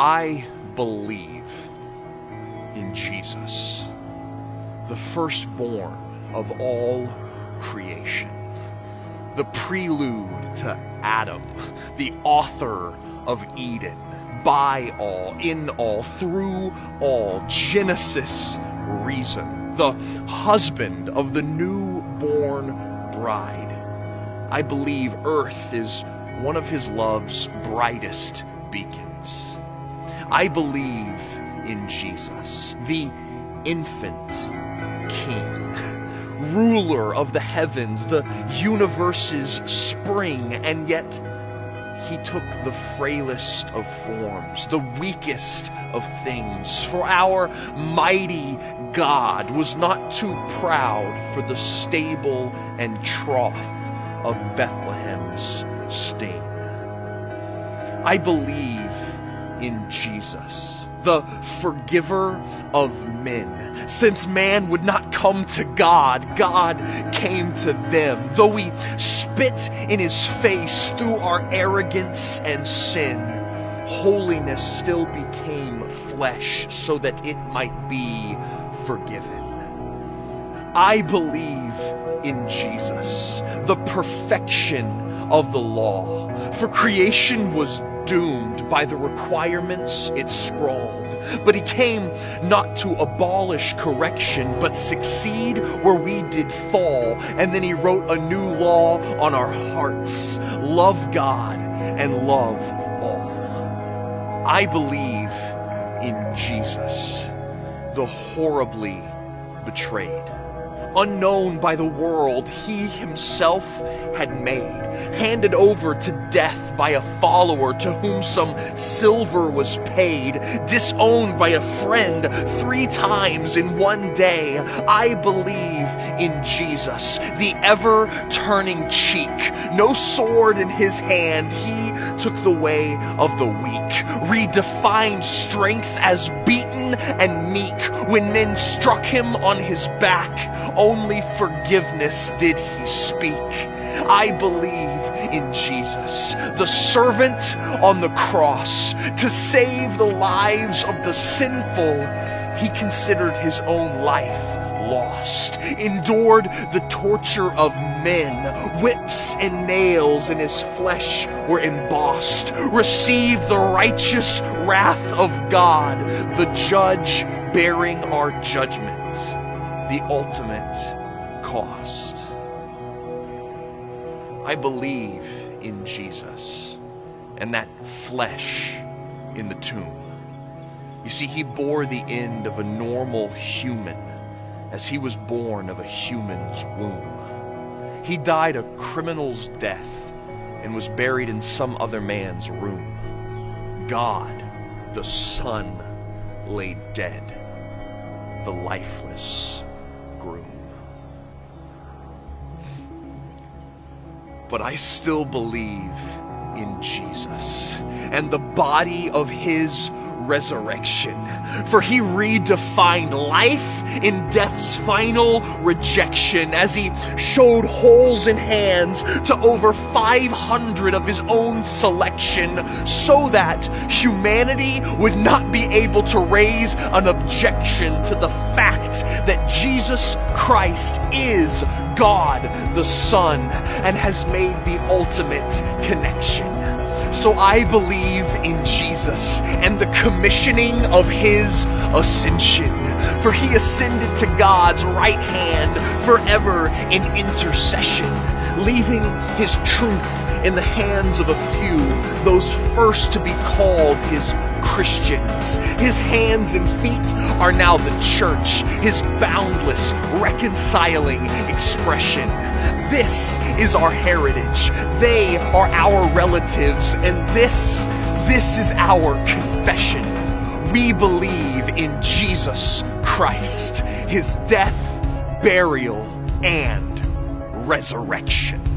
I believe in Jesus, the firstborn of all creation, the prelude to Adam, the author of Eden, by all, in all, through all, Genesis reason, the husband of the newborn bride. I believe earth is one of his love's brightest beacons. I believe in Jesus, the infant king, ruler of the heavens, the universe's spring, and yet he took the frailest of forms, the weakest of things. For our mighty God was not too proud for the stable and trough of Bethlehem's sting. I believe in Jesus, the forgiver of men. Since man would not come to God, God came to them. Though we spit in his face through our arrogance and sin, holiness still became flesh so that it might be forgiven. I believe in Jesus, the perfection of the law. For creation was doomed by the requirements it scrawled. But he came not to abolish correction, but succeed where we did fall. And then he wrote a new law on our hearts love God and love all. I believe in Jesus, the horribly betrayed unknown by the world, he himself had made, handed over to death by a follower to whom some silver was paid, disowned by a friend three times in one day. I believe in Jesus, the ever turning cheek, no sword in his hand. He took the way of the weak, redefined strength as beaten and meek when men struck him on his back only forgiveness did he speak. I believe in Jesus, the servant on the cross, to save the lives of the sinful. He considered his own life lost, endured the torture of men, whips and nails in his flesh were embossed, received the righteous wrath of God, the judge bearing our judgment the ultimate cost. I believe in Jesus and that flesh in the tomb. You see, he bore the end of a normal human as he was born of a human's womb. He died a criminal's death and was buried in some other man's room. God, the Son, lay dead, the lifeless groom. But I still believe in Jesus and the body of his resurrection. For he redefined life in death's final rejection as he showed holes in hands to over 500 of his own selection so that humanity would not be able to raise an objection to the fact that Jesus Christ is God the Son and has made the ultimate connection. So I believe in Jesus and the commissioning of his ascension. For he ascended to God's right hand forever in intercession, leaving his truth in the hands of a few, those first to be called his Christians. His hands and feet are now the church, his boundless, reconciling expression. This is our heritage. They are our relatives, and this, this is our confession. We believe in Jesus Christ, his death, burial, and resurrection.